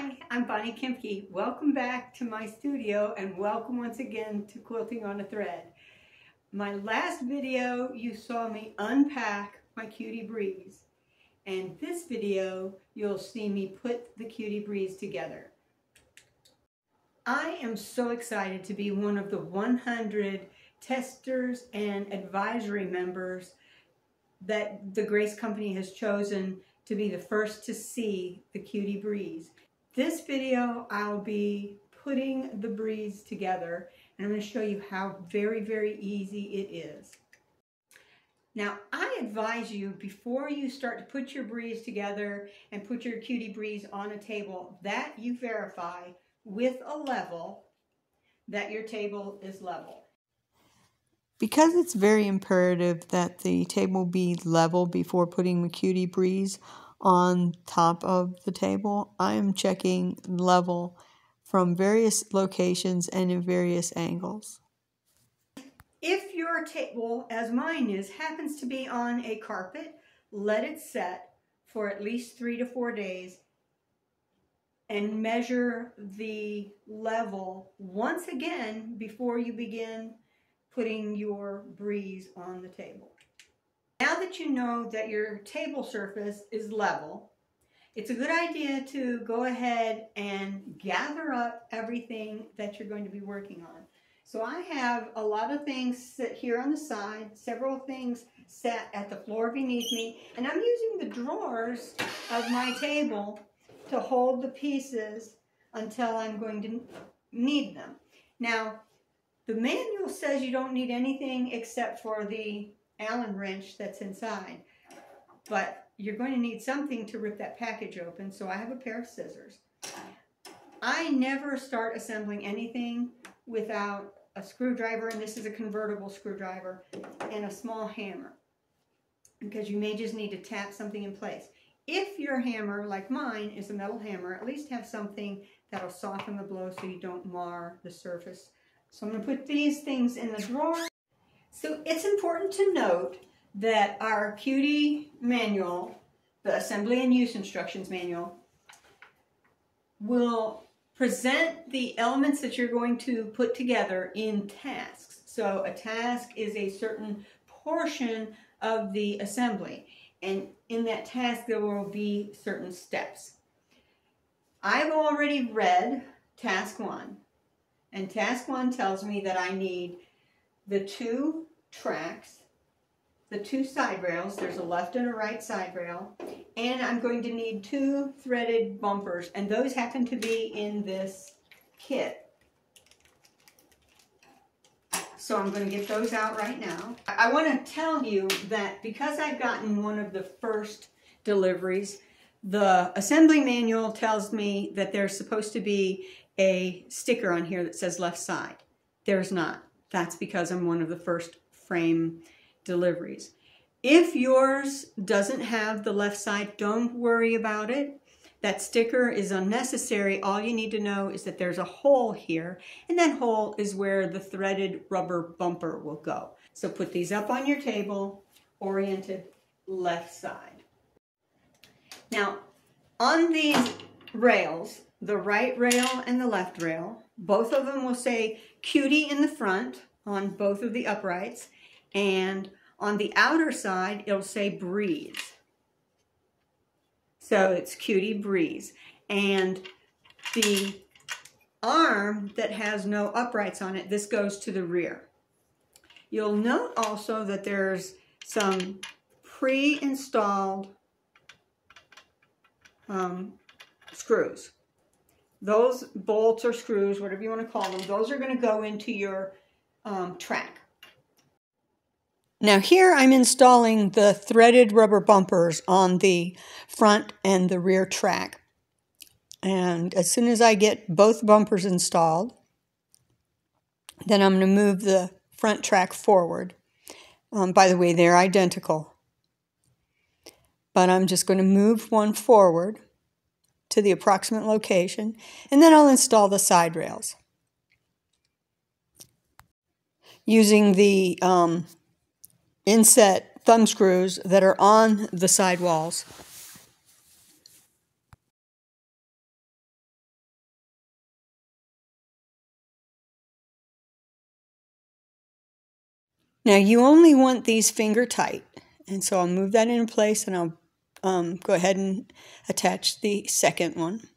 Hi, I'm Bonnie Kempke. Welcome back to my studio and welcome once again to Quilting on a Thread. My last video, you saw me unpack my Cutie Breeze. And this video, you'll see me put the Cutie Breeze together. I am so excited to be one of the 100 testers and advisory members that the Grace Company has chosen to be the first to see the Cutie Breeze. This video, I'll be putting the breeze together and I'm going to show you how very, very easy it is. Now, I advise you before you start to put your breeze together and put your cutie breeze on a table that you verify with a level that your table is level. Because it's very imperative that the table be level before putting the cutie breeze on top of the table, I am checking level from various locations and in various angles. If your table, as mine is, happens to be on a carpet, let it set for at least three to four days and measure the level once again before you begin putting your breeze on the table. Now that you know that your table surface is level, it's a good idea to go ahead and gather up everything that you're going to be working on. So I have a lot of things sit here on the side, several things set at the floor beneath me, and I'm using the drawers of my table to hold the pieces until I'm going to need them. Now, the manual says you don't need anything except for the Allen wrench that's inside. But you're going to need something to rip that package open, so I have a pair of scissors. I never start assembling anything without a screwdriver, and this is a convertible screwdriver, and a small hammer, because you may just need to tap something in place. If your hammer, like mine, is a metal hammer, at least have something that'll soften the blow so you don't mar the surface so I'm going to put these things in the drawer. So it's important to note that our Cutie manual, the assembly and use instructions manual, will present the elements that you're going to put together in tasks. So a task is a certain portion of the assembly. And in that task, there will be certain steps. I've already read task one. And task one tells me that I need the two tracks, the two side rails, there's a left and a right side rail, and I'm going to need two threaded bumpers, and those happen to be in this kit. So I'm going to get those out right now. I want to tell you that because I've gotten one of the first deliveries, the assembly manual tells me that there's supposed to be a sticker on here that says left side. There's not. That's because I'm one of the first frame deliveries. If yours doesn't have the left side, don't worry about it. That sticker is unnecessary. All you need to know is that there's a hole here, and that hole is where the threaded rubber bumper will go. So put these up on your table, oriented left side. Now, on these rails, the right rail and the left rail. Both of them will say cutie in the front on both of the uprights. And on the outer side, it'll say breeze. So it's cutie breeze. And the arm that has no uprights on it, this goes to the rear. You'll note also that there's some pre-installed um, screws. Those bolts or screws, whatever you want to call them, those are going to go into your um, track. Now here I'm installing the threaded rubber bumpers on the front and the rear track. And as soon as I get both bumpers installed, then I'm going to move the front track forward. Um, by the way, they're identical. But I'm just going to move one forward to the approximate location, and then I'll install the side rails. Using the um, inset thumb screws that are on the side walls. Now you only want these finger tight, and so I'll move that into place and I'll um, go ahead and attach the second one.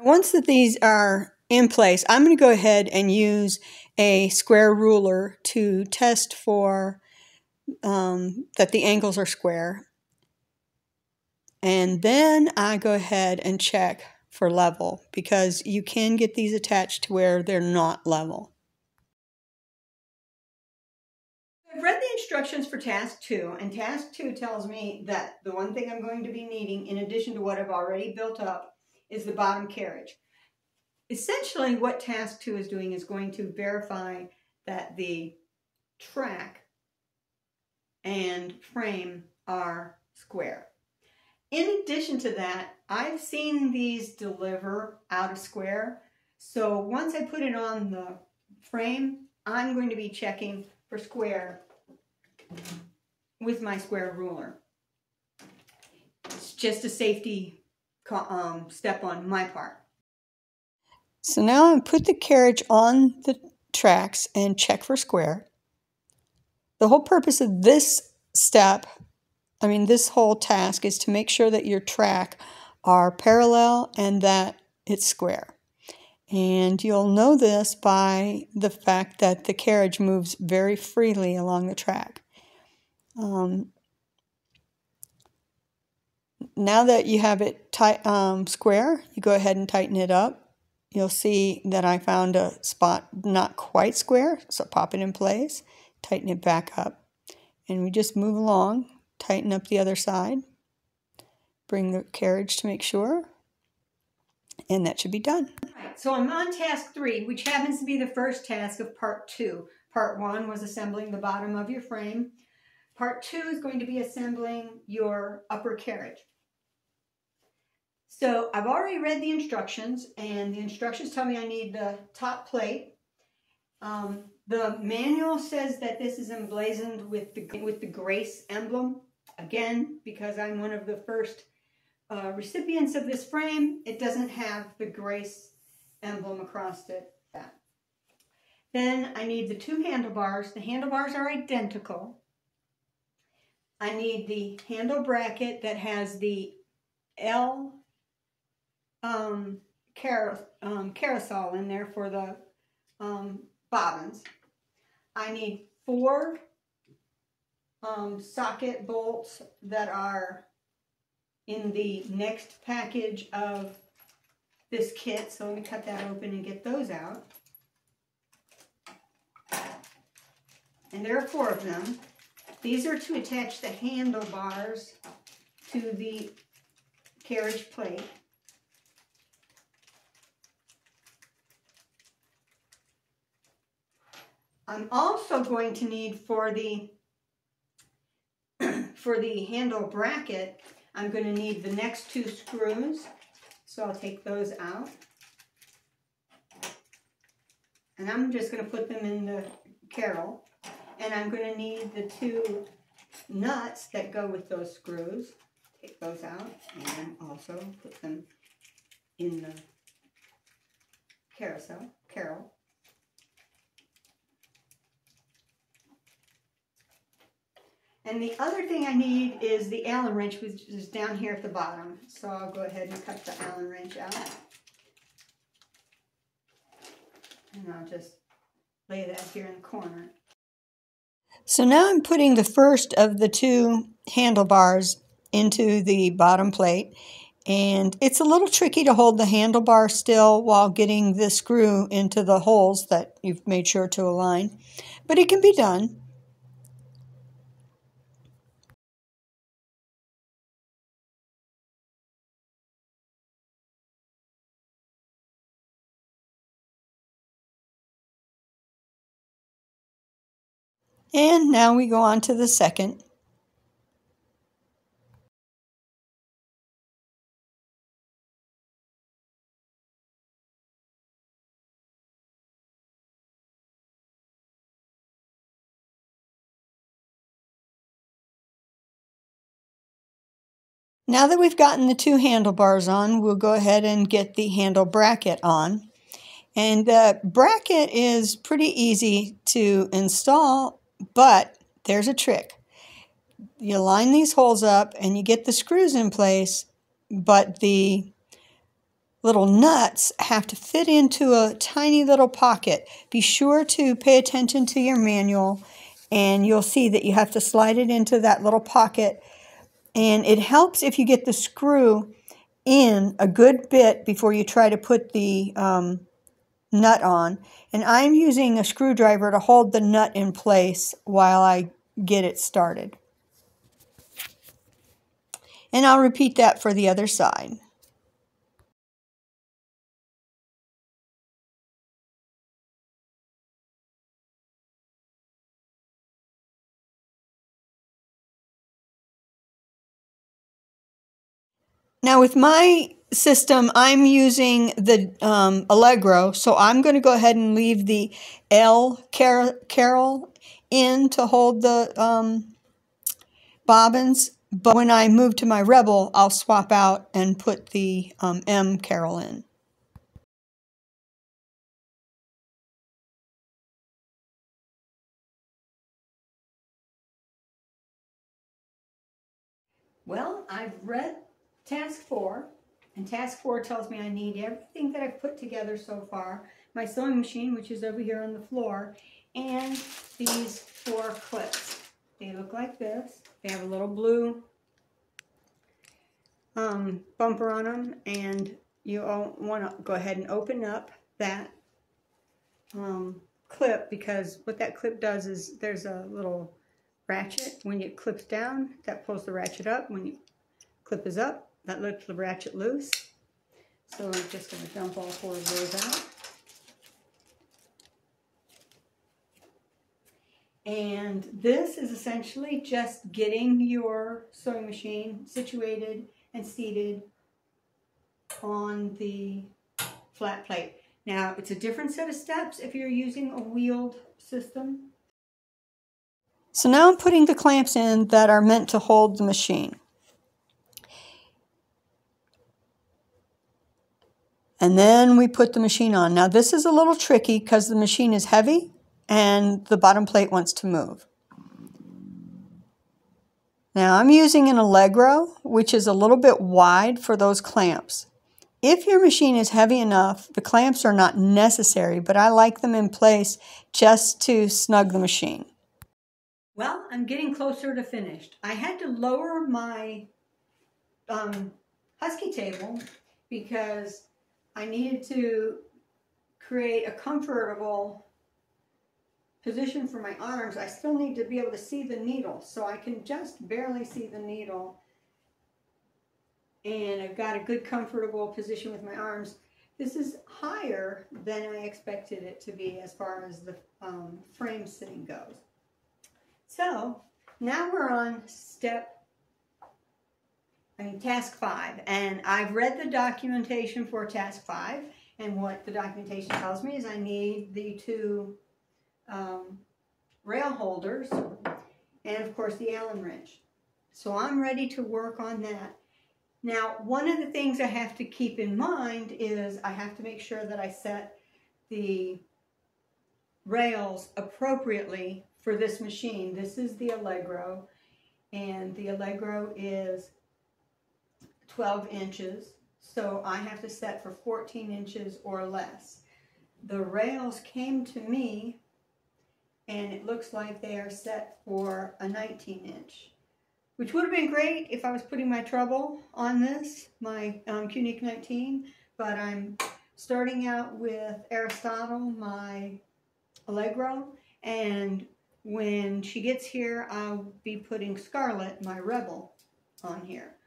Once that these are in place, I'm going to go ahead and use a square ruler to test for um, that the angles are square. And then I go ahead and check for level because you can get these attached to where they're not level. I've read the instructions for task two, and task two tells me that the one thing I'm going to be needing, in addition to what I've already built up, is the bottom carriage. Essentially, what task two is doing is going to verify that the track and frame are square. In addition to that, I've seen these deliver out of square. So once I put it on the frame, I'm going to be checking for square with my square ruler. It's just a safety um, step on my part. So now I put the carriage on the tracks and check for square. The whole purpose of this step, I mean this whole task, is to make sure that your track are parallel and that it's square. And you'll know this by the fact that the carriage moves very freely along the track. Um, now that you have it tight, um, square, you go ahead and tighten it up. You'll see that I found a spot not quite square, so pop it in place, tighten it back up, and we just move along, tighten up the other side, bring the carriage to make sure, and that should be done. So I'm on task three, which happens to be the first task of part two. Part one was assembling the bottom of your frame. Part two is going to be assembling your upper carriage. So I've already read the instructions and the instructions tell me I need the top plate. Um, the manual says that this is emblazoned with the, with the Grace emblem. Again, because I'm one of the first uh, recipients of this frame, it doesn't have the Grace emblem across it. Then I need the two handlebars. The handlebars are identical. I need the handle bracket that has the L um, car um, carousel in there for the um, bobbins. I need four um, socket bolts that are in the next package of this kit. So let me cut that open and get those out. And there are four of them. These are to attach the handlebars to the carriage plate. I'm also going to need for the for the handle bracket, I'm going to need the next two screws. So I'll take those out. And I'm just going to put them in the carrel. And I'm going to need the two nuts that go with those screws. Take those out and also put them in the carousel, carrel. And the other thing I need is the Allen wrench, which is down here at the bottom. So I'll go ahead and cut the Allen wrench out. And I'll just lay that here in the corner. So now I'm putting the first of the two handlebars into the bottom plate. And it's a little tricky to hold the handlebar still while getting the screw into the holes that you've made sure to align. But it can be done. And now we go on to the second. Now that we've gotten the two handlebars on, we'll go ahead and get the handle bracket on. And the bracket is pretty easy to install, but there's a trick. You line these holes up and you get the screws in place, but the little nuts have to fit into a tiny little pocket. Be sure to pay attention to your manual and you'll see that you have to slide it into that little pocket and it helps if you get the screw in a good bit before you try to put the um, nut on. And I'm using a screwdriver to hold the nut in place while I get it started. And I'll repeat that for the other side. Now with my system, I'm using the um, Allegro, so I'm going to go ahead and leave the L car carol in to hold the um, bobbins. But when I move to my Rebel, I'll swap out and put the um, M carol in. Well, I've read task four, and task four tells me I need everything that I've put together so far, my sewing machine, which is over here on the floor, and these four clips. They look like this. They have a little blue um, bumper on them, and you want to go ahead and open up that um, clip because what that clip does is there's a little ratchet. When it clips down, that pulls the ratchet up. When you clip is up, that lets the ratchet loose. So I'm just going to dump all four of those out. And this is essentially just getting your sewing machine situated and seated on the flat plate. Now, it's a different set of steps if you're using a wheeled system. So now I'm putting the clamps in that are meant to hold the machine. And then we put the machine on. Now this is a little tricky because the machine is heavy and the bottom plate wants to move. Now I'm using an Allegro, which is a little bit wide for those clamps. If your machine is heavy enough, the clamps are not necessary, but I like them in place just to snug the machine. Well, I'm getting closer to finished. I had to lower my um, husky table because I needed to create a comfortable position for my arms. I still need to be able to see the needle. So I can just barely see the needle. And I've got a good comfortable position with my arms. This is higher than I expected it to be as far as the um, frame sitting goes. So now we're on step Mean, task five. And I've read the documentation for task five. And what the documentation tells me is I need the two um, rail holders and, of course, the Allen wrench. So I'm ready to work on that. Now, one of the things I have to keep in mind is I have to make sure that I set the rails appropriately for this machine. This is the Allegro, and the Allegro is 12 inches, so I have to set for 14 inches or less. The rails came to me and it looks like they are set for a 19 inch, which would have been great if I was putting my treble on this, my um, Q'nique 19, but I'm starting out with Aristotle, my Allegro, and when she gets here, I'll be putting Scarlet, my Rebel, on here.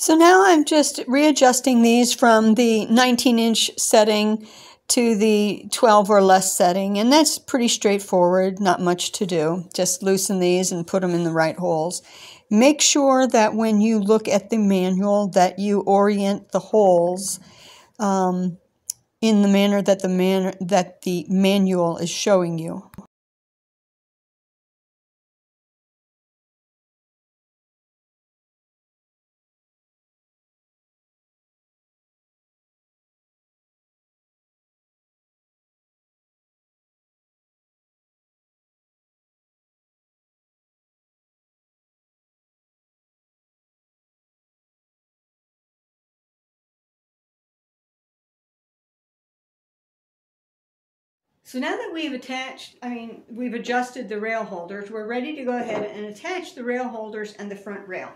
So now I'm just readjusting these from the 19 inch setting to the 12 or less setting and that's pretty straightforward, not much to do. Just loosen these and put them in the right holes. Make sure that when you look at the manual that you orient the holes um, in the manner that the manner that the manual is showing you. So now that we've attached, I mean, we've adjusted the rail holders, we're ready to go ahead and attach the rail holders and the front rail.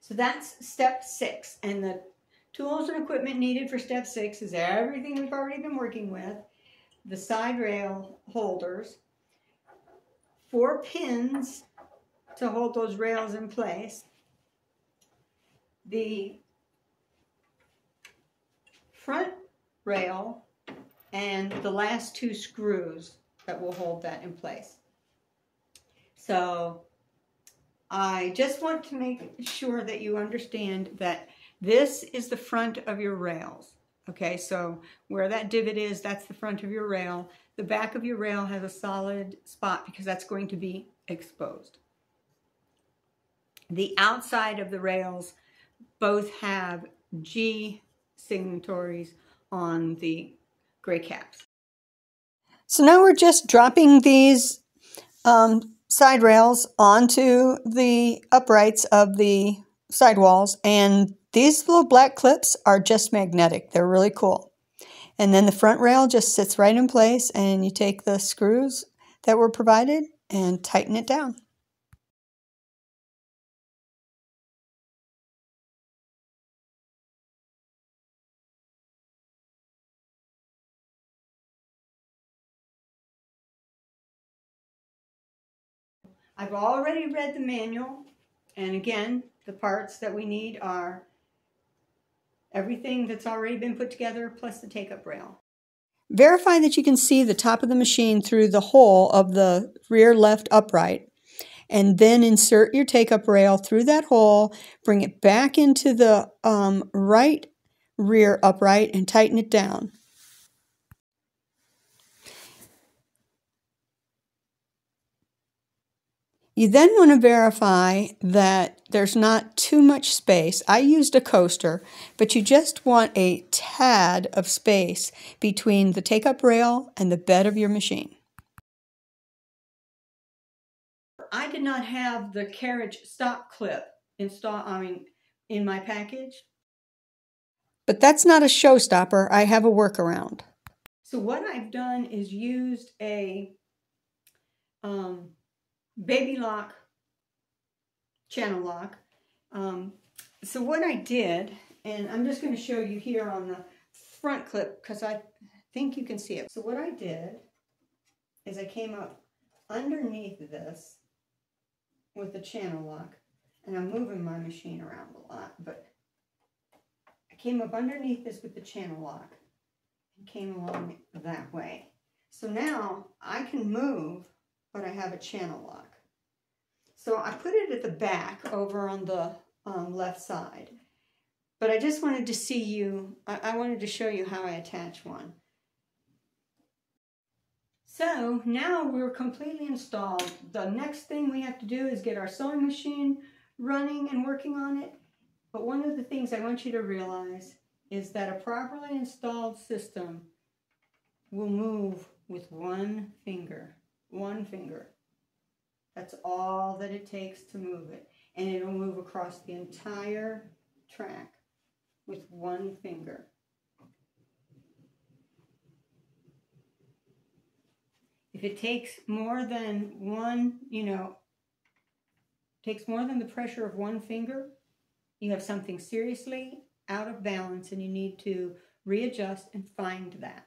So that's step six. And the tools and equipment needed for step six is everything we've already been working with. The side rail holders, four pins to hold those rails in place, the front rail and the last two screws that will hold that in place. So I just want to make sure that you understand that this is the front of your rails. Okay, so where that divot is, that's the front of your rail. The back of your rail has a solid spot because that's going to be exposed. The outside of the rails both have G signatories on the gray caps. So now we're just dropping these um, side rails onto the uprights of the sidewalls and these little black clips are just magnetic. They're really cool. And then the front rail just sits right in place and you take the screws that were provided and tighten it down. I've already read the manual, and again, the parts that we need are everything that's already been put together plus the take-up rail. Verify that you can see the top of the machine through the hole of the rear left upright and then insert your take-up rail through that hole, bring it back into the um, right rear upright and tighten it down. You then want to verify that there's not too much space. I used a coaster, but you just want a tad of space between the take-up rail and the bed of your machine. I did not have the carriage stop clip install I mean in my package. But that's not a showstopper. I have a workaround. So what I've done is used a um, baby lock, channel lock. Um, so what I did, and I'm just going to show you here on the front clip because I think you can see it. So what I did is I came up underneath this with the channel lock, and I'm moving my machine around a lot, but I came up underneath this with the channel lock and came along that way. So now I can move, but I have a channel lock. So I put it at the back over on the um, left side. But I just wanted to see you, I, I wanted to show you how I attach one. So now we're completely installed. The next thing we have to do is get our sewing machine running and working on it. But one of the things I want you to realize is that a properly installed system will move with one finger, one finger. That's all that it takes to move it. And it'll move across the entire track with one finger. If it takes more than one, you know, takes more than the pressure of one finger, you have something seriously out of balance and you need to readjust and find that.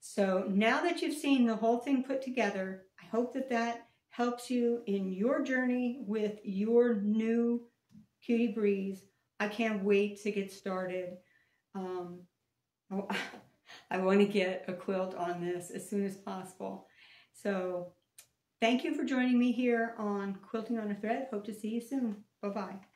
So now that you've seen the whole thing put together, I hope that that helps you in your journey with your new Cutie Breeze. I can't wait to get started. Um, I want to get a quilt on this as soon as possible. So thank you for joining me here on Quilting on a Thread. Hope to see you soon. Bye-bye.